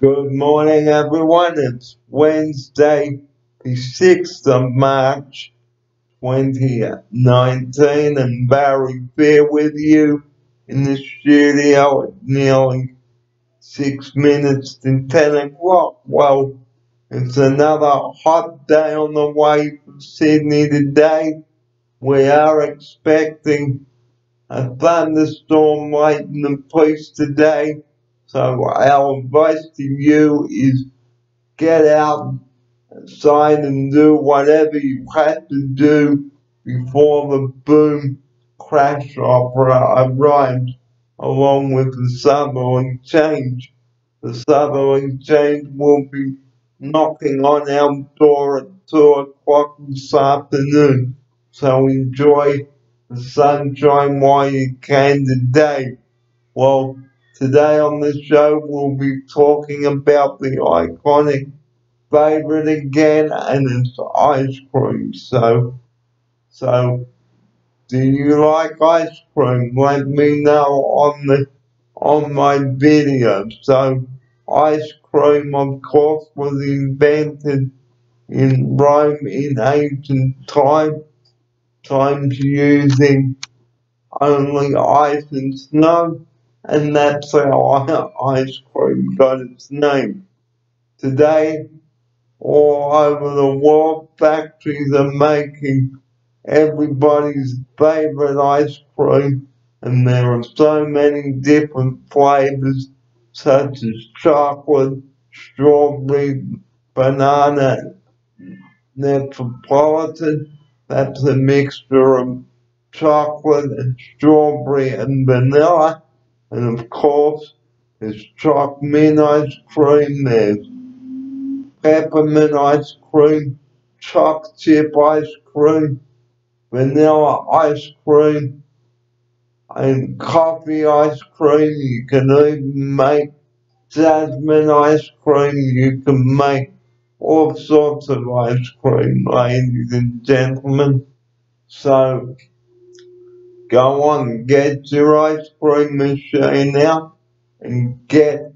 Good morning, everyone. It's Wednesday, the 6th of March, 2019, and Barry Fear with you in the studio at nearly six minutes to 10 o'clock. Well, it's another hot day on the way from Sydney today. We are expecting a thunderstorm late in the piece today so our advice to you is get out sign and do whatever you have to do before the boom crash opera arrives along with the southerly change. The southerly change will be knocking on our door at 2 o'clock this afternoon. So enjoy the sunshine while you can today. Well, Today on the show, we'll be talking about the iconic favorite again, and it's ice cream. So, so, do you like ice cream? Let me know on the on my video. So, ice cream, of course, was invented in Rome in ancient time, times using only ice and snow and that's how ice cream got its name. Today, all over the world, factories are making everybody's favorite ice cream, and there are so many different flavors, such as chocolate, strawberry, banana, Neapolitan. That's a mixture of chocolate and strawberry and vanilla and of course, there's chocolate ice cream, there's peppermint ice cream, chocolate chip ice cream, vanilla ice cream, and coffee ice cream. You can even make jasmine ice cream. You can make all sorts of ice cream, ladies and gentlemen. So, Go on, get your ice cream machine out and get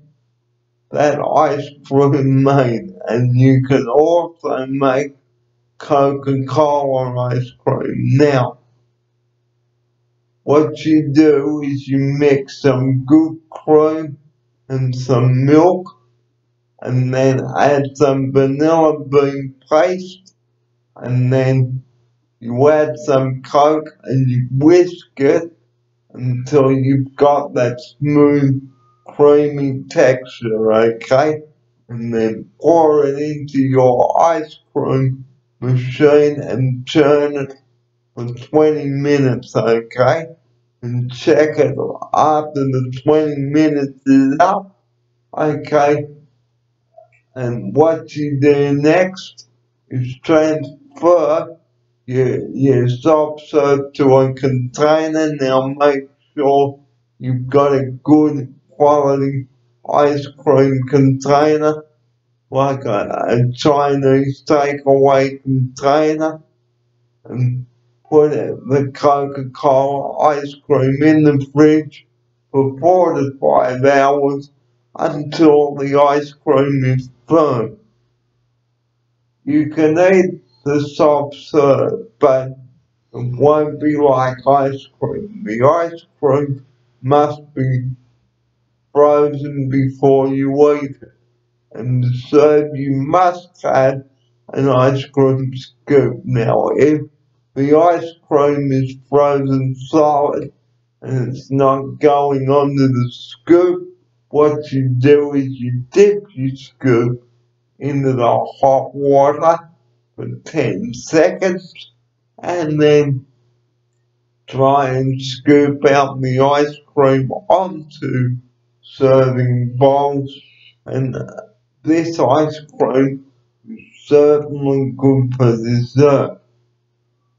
that ice cream made. And you can also make Coca-Cola ice cream. Now, what you do is you mix some good cream and some milk and then add some vanilla bean paste and then you add some coke and you whisk it until you've got that smooth, creamy texture, okay? And then pour it into your ice cream machine and turn it for 20 minutes, okay? And check it after the 20 minutes is up, okay? And what you do next is transfer you, you subset to a container. Now make sure you've got a good quality ice cream container, like a, a Chinese takeaway container, and put it, the Coca-Cola ice cream in the fridge for four to five hours until the ice cream is firm. You can eat the soft serve, but it won't be like ice cream. The ice cream must be frozen before you eat it. And to serve, you must have an ice cream scoop. Now, if the ice cream is frozen solid and it's not going under the scoop, what you do is you dip your scoop into the hot water 10 seconds and then try and scoop out the ice cream onto serving bowls and uh, this ice cream is certainly good for dessert.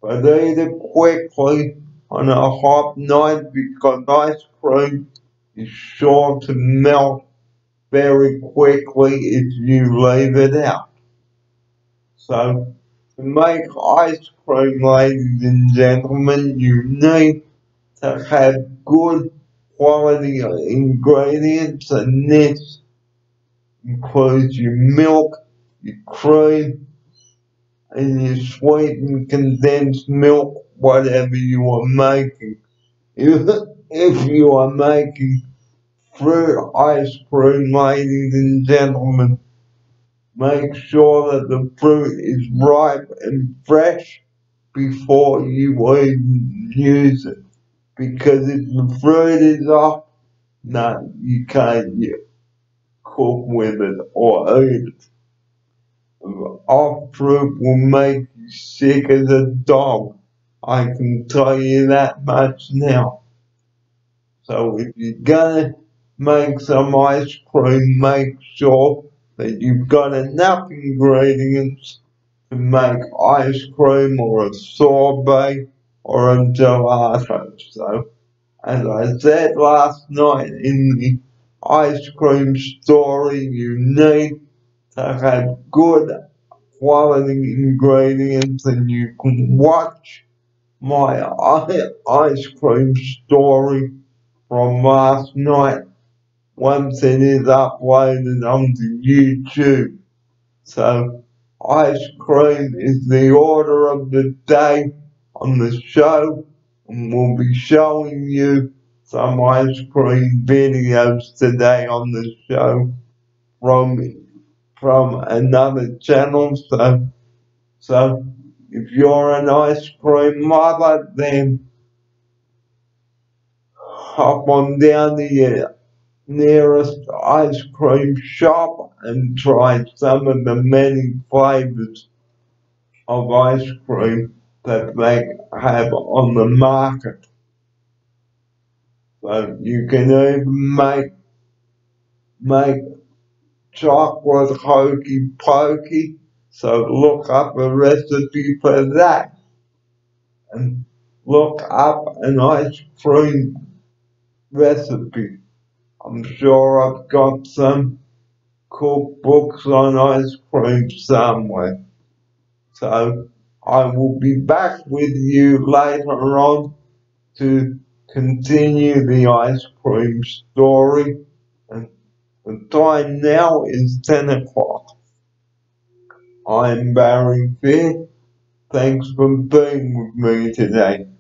But eat it quickly on a hot night because ice cream is sure to melt very quickly if you leave it out. So, to make ice cream, ladies and gentlemen, you need to have good quality ingredients, and this includes your milk, your cream, and your sweetened condensed milk, whatever you are making. If, if you are making fruit ice cream, ladies and gentlemen, make sure that the fruit is ripe and fresh before you even use it. Because if the fruit is off, no, you can't cook with it or eat it. Off fruit will make you sick as a dog. I can tell you that much now. So if you're gonna make some ice cream, make sure that you've got enough ingredients to make ice cream or a sorbet or a gelato. So, as I said last night in the ice cream story, you need to have good quality ingredients and you can watch my ice cream story from last night once it is uploaded onto YouTube. So, ice cream is the order of the day on the show, and we'll be showing you some ice cream videos today on the show from from another channel. So, so if you're an ice cream lover, then hop on down your nearest ice cream shop and try some of the many flavors of ice cream that they have on the market. So you can even make make chocolate hokey pokey. So look up a recipe for that. And look up an ice cream recipe. I'm sure I've got some cookbooks on ice cream somewhere. So I will be back with you later on to continue the ice cream story. And the time now is 10 o'clock. I'm Barry Fear. Thanks for being with me today.